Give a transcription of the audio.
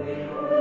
Amen.